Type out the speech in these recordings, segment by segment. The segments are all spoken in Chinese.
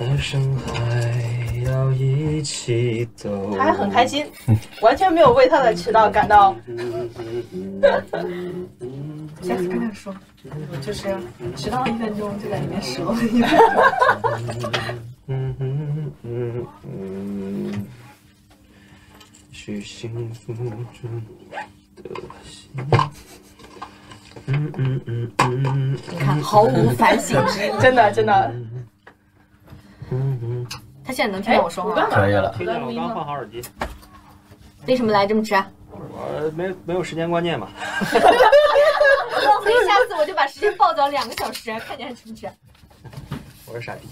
人生还要一起走。他还很开心，完全没有为他的迟到感到。下次跟他说，我就是迟到一分钟就在里面折了一分钟。嗯嗯嗯嗯，去幸福中的心。嗯嗯嗯嗯，你看，毫无反省之意，真的真的。嗯嗯，他现在能听见我说话？可以了。听见了我刚换好耳机。为什么来这么迟？我没没有时间观念嘛。所以下次我就把时间报早两个小时，看你还吃不吃。我是傻逼。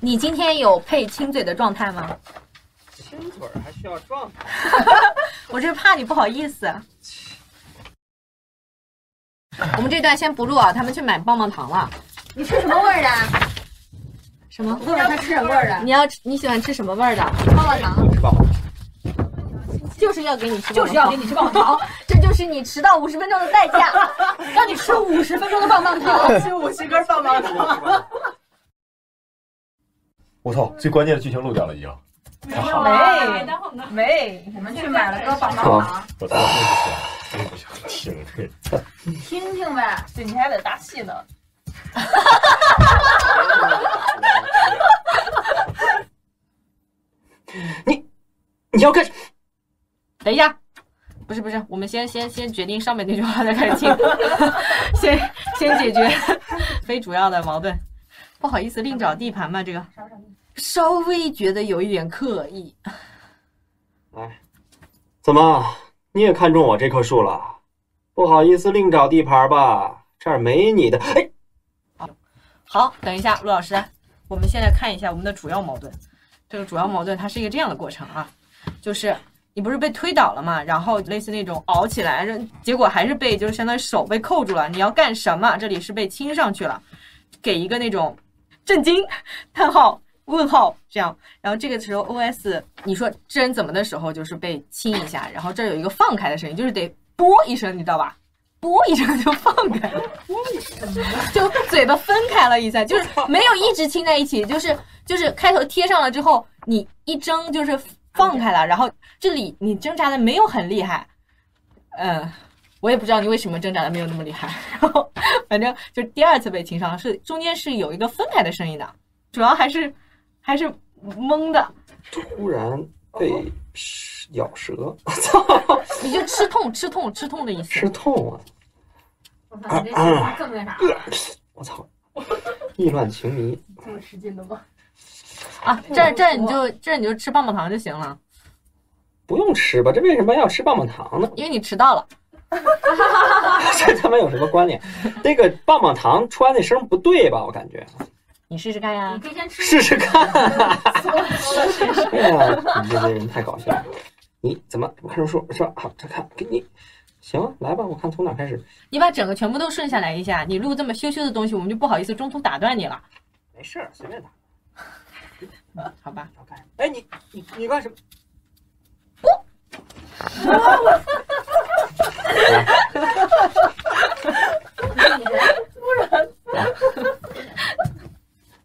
你今天有配亲嘴的状态吗？亲嘴还需要状态？我这怕你不好意思。我们这段先不录啊，他们去买棒棒糖了。你吃什么味儿的？什么？问问他吃什么味儿的？你要你喜欢吃什么味儿的？棒棒糖。吃棒棒糖。就是要给你吃，就是要给你吃棒棒糖，这就是你迟到五十分钟的代价，让你吃五十分钟的棒棒糖，吃五十根棒棒糖。我操，最关键的剧情漏掉了，已经。没没，我们去买了个棒棒糖。我操，真不想听这个。听听呗，对，你还得搭戏呢。你你要干什么？等一下，不是不是，我们先先先决定上面那句话再开始听，先先解决非主要的矛盾。不好意思，另找地盘吧，这个稍微觉得有一点刻意。来，怎么你也看中我这棵树了？不好意思，另找地盘吧，这儿没你的。哎，好，等一下，陆老师，我们现在看一下我们的主要矛盾。这个主要矛盾它是一个这样的过程啊，就是你不是被推倒了嘛，然后类似那种熬起来，结果还是被就是相当于手被扣住了。你要干什么？这里是被亲上去了，给一个那种震惊叹号问号这样。然后这个时候 OS 你说这人怎么的时候就是被亲一下，然后这有一个放开的声音，就是得啵一声，你知道吧？啵一声就放开了，就嘴巴分开了一下，就是没有一直亲在一起，就是就是开头贴上了之后，你一挣就是放开了，然后这里你挣扎的没有很厉害，嗯，我也不知道你为什么挣扎的没有那么厉害，然后反正就第二次被亲上是中间是有一个分开的声音的，主要还是还是懵的，突然被咬舌，我操！你就吃痛吃痛吃痛的意思，吃痛啊！我操，你这更那啥了。我操！意乱情迷，这么使劲的吗？啊，这这你就这你就吃棒棒糖就行了，不用吃吧？这为什么要吃棒棒糖呢？因为你迟到了。这他妈有什么关联？那个棒棒糖出来那声不对吧？我感觉。你试试看呀你！可以先吃。试试看。哎呀，你这些人太搞笑了。你怎么我看书说是吧？好，这看给你。行，来吧，我看从哪开始。你把整个全部都顺下来一下，你录这么羞羞的东西，我们就不好意思中途打断你了。没事儿，随便打。嗯，好吧。要干什么？哎，你你你干什么？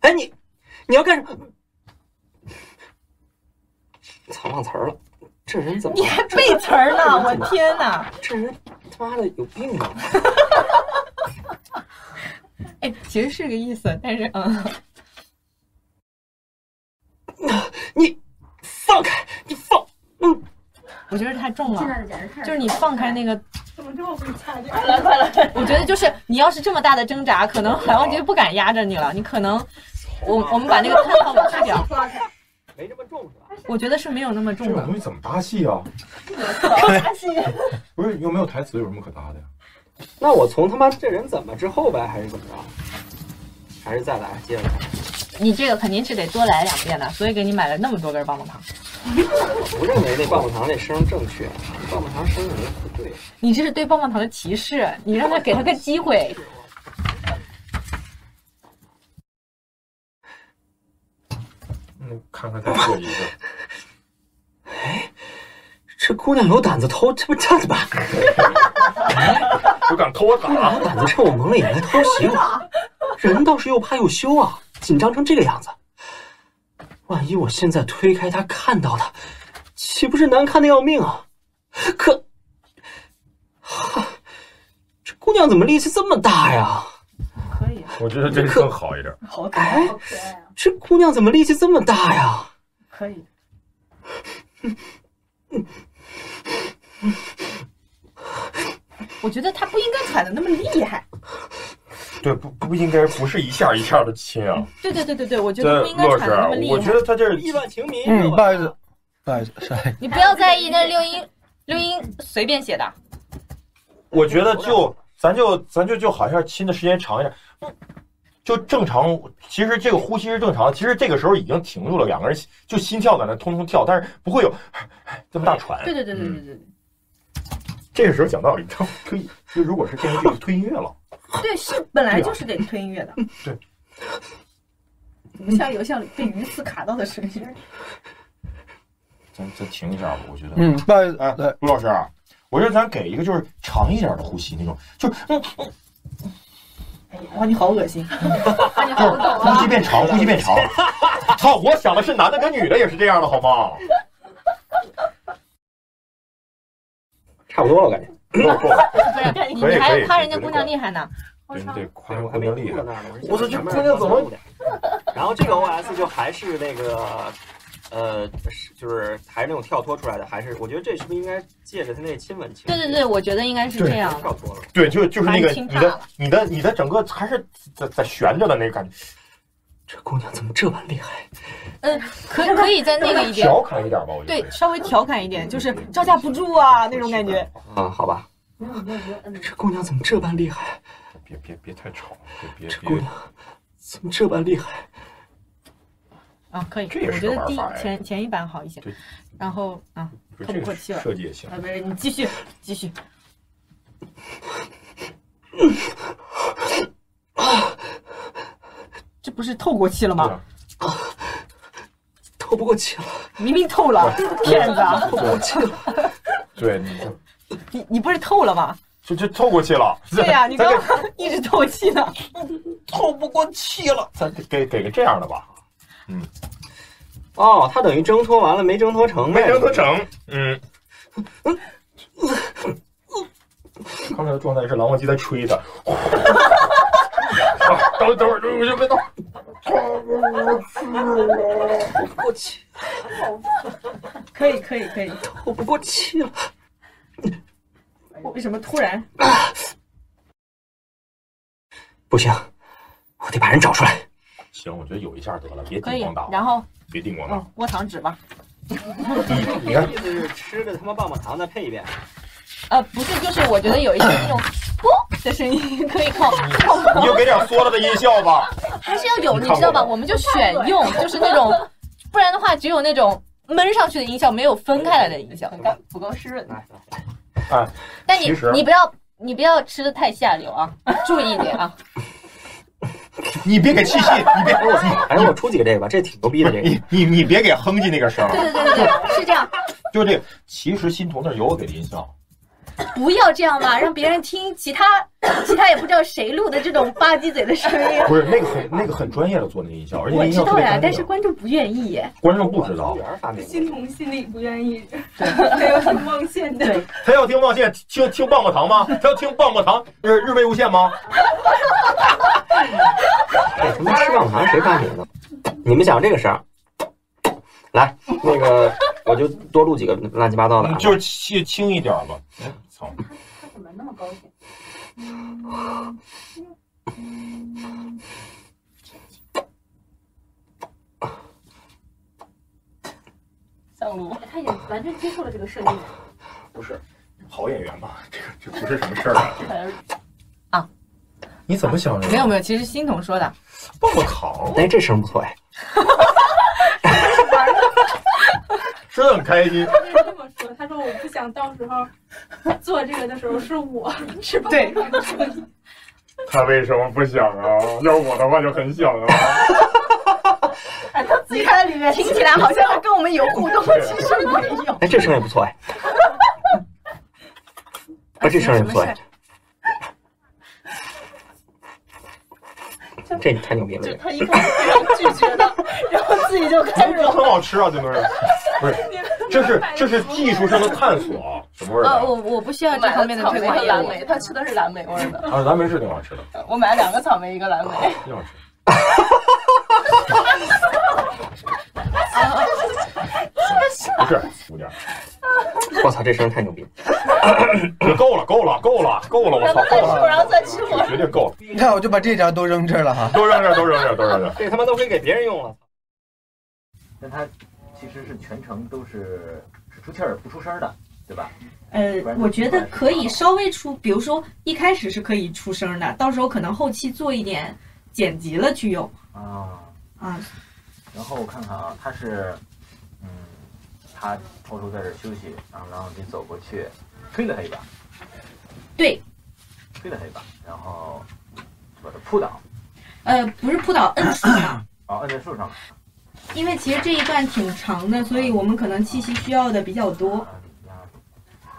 哎，你你要干什么？操，忘词儿了。这人怎么？你还背词儿呢？我天哪！这人他妈的有病啊！哎，其实是个意思，但是嗯，你放开，你放，嗯，我觉得太重了。就是你放开那个，怎么这么会掐劲？快来快来！我觉得就是你要是这么大的挣扎，可能海王杰不敢压着你了。你可能，我我们把那个叹号给去掉。没这么重是吧？我觉得是没有那么重这种东。西怎么搭戏啊？怎么搭戏不是又没有台词，有什么可搭的呀？那我从他妈这人怎么之后呗，还是怎么着？还是再来接着来？你这个肯定是得多来两遍的，所以给你买了那么多根棒棒糖。我不认为那棒棒糖那声正确，棒棒糖声音不对。你这是对棒棒糖的歧视，你让他给他个机会。嗯，看看他做一个。这姑娘有胆子偷，这不这怎么办？有敢偷我胆啊？有胆子趁我蒙了眼来偷袭我，人倒是又怕又羞啊！紧张成这个样子？万一我现在推开他看到了，岂不是难看的要命啊？可，哈，这姑娘怎么力气这么大呀？我觉得这更好一点。好可爱，哎，好可爱啊！这姑娘怎么力气这么大呀？可以。我觉得她不应该喘的那么厉害。对，不不应该不是一下一下的亲啊。对对对对对，我觉得不应该乐师踩的那么，厉害我觉。得他这意乱情迷。嗯，不好意思，不好意思，是你不要在意那六音，六音随便写的。我觉得就咱就咱就就好像亲的时间长一点，就正常。其实这个呼吸是正常，其实这个时候已经停住了，两个人就心跳在那通通跳，但是不会有 这么大喘。对对对对对对这个时候讲道理，他可以就如果是电视剧推音乐了，对，是本来就是得推音乐的。对，不像有像被鱼刺卡到的声音。咱咱停一下吧，我觉得。嗯，不好意思，哎对，，卢老师，我觉得咱给一个就是长一点的呼吸那种，就嗯哇，你好恶心！呼吸啊！变长，呼吸变长。操，我想的是男的跟女的也是这样的，好吗？差不多了，我感觉。你，你还要夸人家姑娘厉害呢。对你得夸我人姑娘厉害。我说这姑娘怎么？然后这个 OS 就还是那个，呃，是就是还是那种跳脱出来的，还是我觉得这是不是应该借着他那亲吻情？对对对，我觉得应该是这样。跳脱了。对，就就是那个你的你的你的整个还是在在悬着的那个感觉，这姑娘怎么这般厉害？嗯，可可以再那个一点，调侃一点吧，我觉得。对，稍微调侃一点，就是招架不住啊那种感觉。嗯，好吧。这姑娘怎么这般厉害？别别别太吵，别别别这姑娘怎么这般厉害？啊，可以，这也是我觉得第前前一版好一些对。然后啊，透不过气了设计也行。啊，不是你继续继续。啊这不是透过气了吗？啊透不过气了，明明透了，骗子啊！透不过气了。对，你你你不是透了吗？就就透过气了。对呀、你刚刚 一直透气呢。透不过气了，咱给给个这样的吧，哦，他等于挣脱完了，没挣脱成呗？没挣脱成。嗯。刚才的状态是蓝忘机在吹他。啊 等等会儿，等会儿，别动。透不过气，可以可以可以。透不过气了。为什么突然？不行，我得把人找出来。行，我觉得有一下得了，别可以叮咣当，，然后别叮咣当嗯。，窝糖纸吧。你你看意，思是吃的他妈棒棒糖再配一遍。呃，不是，就是我觉得有一些那种啵的声音可以靠靠你就给点缩了的音效吧。还是要有，你知道吧？我们就选用，就是那种，不然的话只有那种闷上去的音效，没有分开来的音效，刚不够湿润。来来，但你你不要你不要吃的太下流啊，注意一点啊。你别给气气，你别，哎，我出几个这个吧，这挺牛逼的这个。你你你别给哼唧那个声儿，对对对对对，是这样，就这个。其实欣桐那儿有我给的音效，不要这样嘛，让别人听其他其他也不知道谁录的这种吧唧嘴的声音。不是那个很那个很专业的做那个音效，而且那我音效特知道呀，但是。观众不愿意耶。观众不知道，园发明的。欣桐心里不愿意，他要听望线的。对，他要听望线，听听棒棒糖吗？他要听棒棒糖，呃，日味无限吗？哎，他妈吃棒棒糖谁发明的？你们想这个事儿？来，那个 我就多录几个乱七八糟的啊。就是轻轻一点吧。哎，操！他怎么那么高兴？上路。哎他也完全接受了这个设定。不是好演员嘛，这个这不是什么事儿 啊。你怎么想的？没有没有，其实欣桐说的。棒棒糖，哎，这声不错哎。吃的很开心。他这么说，他说我不想到时候做这个的时候是我吃棒棒糖的声音。他为什么不想啊？要我的话就很想啊。自己看在里面，听起来好像他跟我们有互动，其实没有。哎，这声也不错哎。啊，这声也不错哎。这太牛逼了！就他一开始拒绝的，然后自己就开始这很好吃啊，这东西不是，这是这是技术上的探索，什么味儿的呃，我我不需要这方面的推广。蓝莓，他吃的是蓝莓味儿的。啊？蓝莓是挺好吃的，我买了两个草莓，一个蓝莓。挺好吃。不是姑娘，我操，这声太牛逼了！这 够了，够了，够了，够了！我操，够了，然后再吃我。绝对够了，你看，我就把这张都扔这儿了哈。都扔这儿，都扔这儿，都扔这儿。这他妈都可以给别人用了。但它其实是全程都是只出气儿不出声儿的，对吧？呃，我觉得可以稍微出，比如说一开始是可以出声的，到时候可能后期做一点剪辑了去用啊，啊。然后我看看啊，他是，嗯，他偷偷在这儿休息，然后然后你走过去，推了他一把，对，推了他一把，然后就把他扑倒，呃，不是扑倒，摁树上，啊，摁在树上了，因为其实这一段挺长的，所以我们可能气息需要的比较多。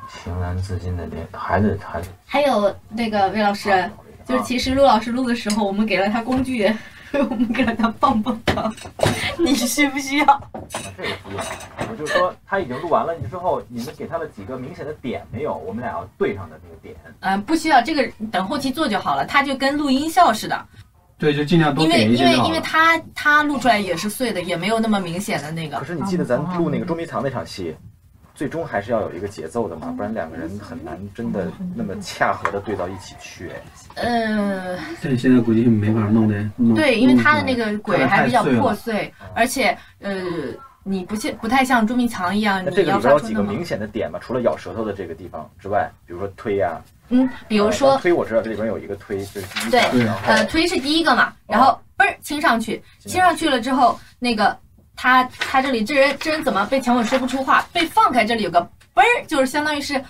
情难自禁的连还得还得，还有那个魏老师，就是其实陆老师录的时候，我们给了他工具，我们给了他棒棒糖，你需不需要？啊，这个不用，我就说他已经录完了之后，你们给他了几个明显的点没有？我们俩要对上的那个点。嗯、不需要，这个等后期做就好了，它就跟录音效似的。对，就尽量多因为点一因为因为些就好了。它它录出来也是碎的，也没有那么明显的那个。可是你记得咱录那个捉迷藏那场戏，最终还是要有一个节奏的嘛，不然两个人很难真的那么恰合的对到一起去。哎呃，这现在估计没法弄的。对，因为他的那个弄轨还比较破碎，而且呃，你不像不太像捉迷藏一样，那这个你要里边有几个明显的点嘛？除了咬舌头的这个地方之外，比如说推呀、嗯，比如呃说推，我知道这里边有一个推，就是第一对个然后呃，推是第一个嘛，然后嘣儿亲上去，亲上去了之后，那个他他这里这人这人怎么被强吻说不出话？被放开，这里有个嘣儿，就是相当于是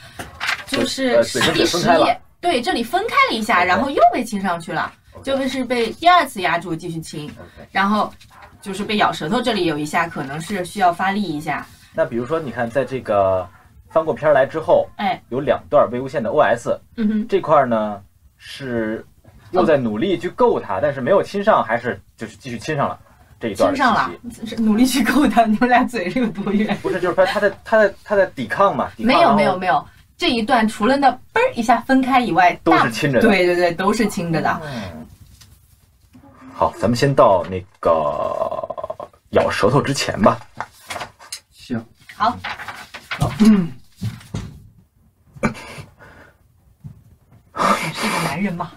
就是呃嘴跟第十嘴分开了页，对，这里分开了一下，然后又被亲上去了就是被第二次压住继续亲，然后就是被咬舌头这里有一下，可能是需要发力一下，那比如说，你看在这个翻过片儿来之后，哎，有两段微无线的 OS 嗯哼。这块儿呢是又在努力去够它，但是没有亲上，还是就是继续亲上了这一段亲上了努力去够他，你们俩嘴是有多远？不是，就是说他在他在他在抵抗嘛，抵抗没有没有没有，这一段除了那嘣儿一下分开以外，都是亲着的。对对对，都是亲着的。嗯，好，咱们先到那个咬舌头之前吧。行，好，是个男人嘛？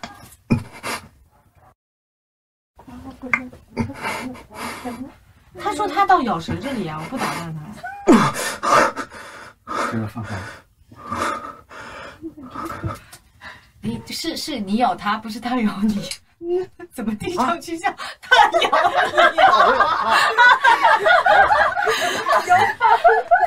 他说他到咬舌这里啊，我不打断他。这个放开。你是是你咬他，不是他咬你。怎么听上去像他咬你呀、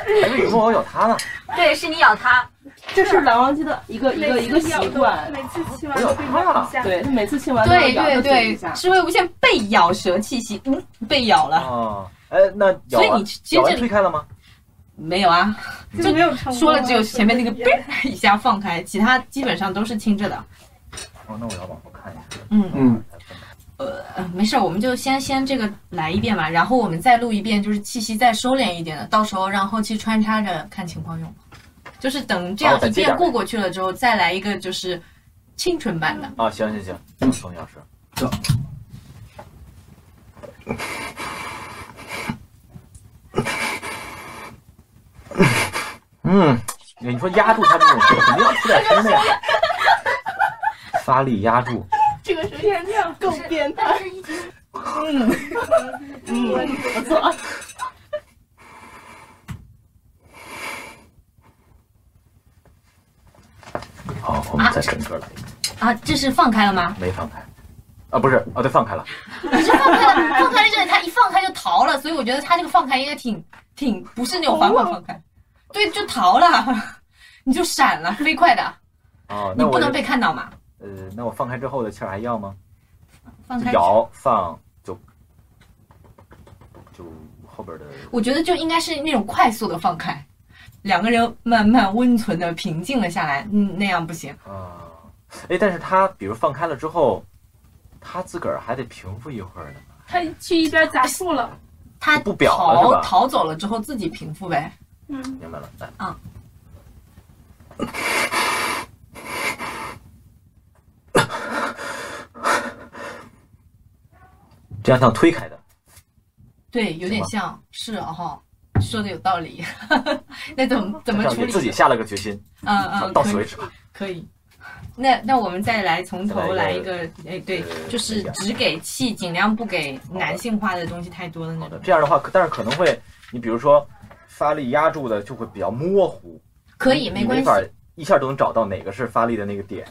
哎，为什么我咬他呢？对，是你咬他。这是蓝王鸡的一个一个一个习惯。每次亲完都会咬一下。对他每次亲完都要对咬对对他嘴一下，。是魏无羡被咬舌气息，嗯，被咬了。哦，哎，那咬完所以你其实咬完这里推开了吗？没有啊，就没有成功说了只有前面那个对嘣儿一下放开，其他基本上都是亲着的。哦，那我要往后看一下。嗯嗯，呃，没事，我们就先先这个来一遍吧，然后我们再录一遍，就是气息再收敛一点的，到时候让后期穿插着看情况用。就是等这样一遍过过去了之后，再来一个就是清纯版的。啊，行行行，嗯，冯老师。走。嗯，你说压住他这种事，肯定要出点声的呀。发力压住，这个是变量更变态。嗯嗯，不错。好，我们再整个来啊，这是放开了吗？没放开。啊，不是，啊，对，放开了。你是放开了，放开了这里，他一放开就逃了，所以我觉得他这个放开应该挺挺不是那种缓缓放开，对，就逃了，你就闪了，飞快的，哦，那你不能被看到嘛。呃，那我放开之后的气儿还要吗？放开，摇放就就后边的我觉得就应该是那种快速的放开，两个人慢慢温存的平静了下来，嗯，那样不行。啊，哎，但是他比如放开了之后，他自个儿还得平复一会儿呢。他去一边砸树了。他不表了是逃吧逃走了之后自己平复呗。嗯，明白了，来，这样像推开的，对，有点像是啊哈，说的有道理。那怎么怎么处理？自己下了个决心，嗯嗯，到此为止吧。可以。那那我们再来从头来来一一个个，哎，对呃，就是只给气，尽量不给男性化的东西太多的那种。这样的话，但是可能会，你比如说发力压住的就会比较模糊，可以，没关系。没法一下都能找到哪个是发力的那个点，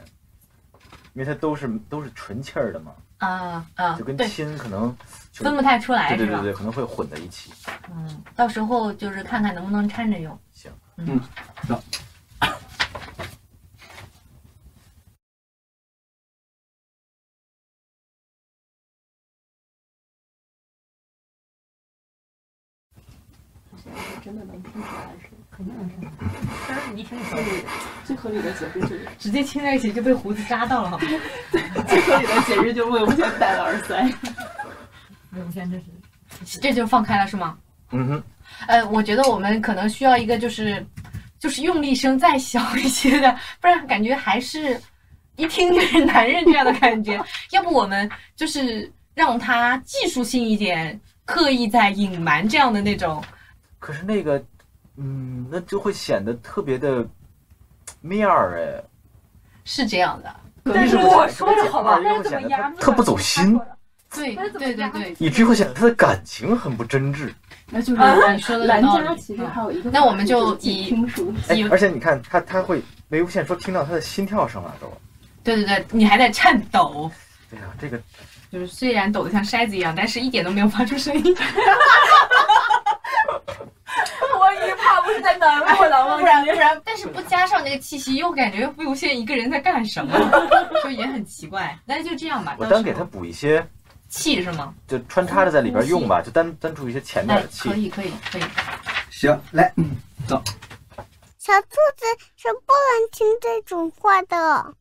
因为它都是都是纯气儿的嘛，啊啊，就跟，亲可能分不太出来，对对对对，可能会混在一起。嗯，到时候就是看看能不能掺着用。行，嗯，走。真的能听出来是肯定能听。但是你听最合理的，最合理的解释就是，直接亲在一起就被胡子扎到了，好吗？最合理的解释就是魏无羡戴了耳塞。魏无羡这是，这就放开了是吗？嗯哼，呃，我觉得我们可能需要一个就是就是用力声再小一些的，不然感觉还是一听就是男人这样的感觉。要不我们就是让他技术性一点，刻意在隐瞒这样的那种。可是那个，嗯，那就会显得特别的面儿哎。是这样的，但是我说的好吧，但是怎么压住？特不走心，对对对对，以至于会显得他的感情很不真挚。那就是啊你说的有 兰家其实还有一个，那我们就就是以听书。哎，而且你看他他会魏无羡说听到他的心跳声了都。对对对，你还在颤抖，对呀、这个就是虽然抖得像筛子一样，但是一点都没有发出声音。不是在难过了吗？不然不然，但是不加上那个气息，又感觉魏无羡一个人在干什么，就也很奇怪。但是就这样吧，我单给他补一些，气是吗？就穿插着在里边用吧，就单单出一些前面哎的，气可。以可以可以。行，来，嗯走。小兔子是不能听这种话的。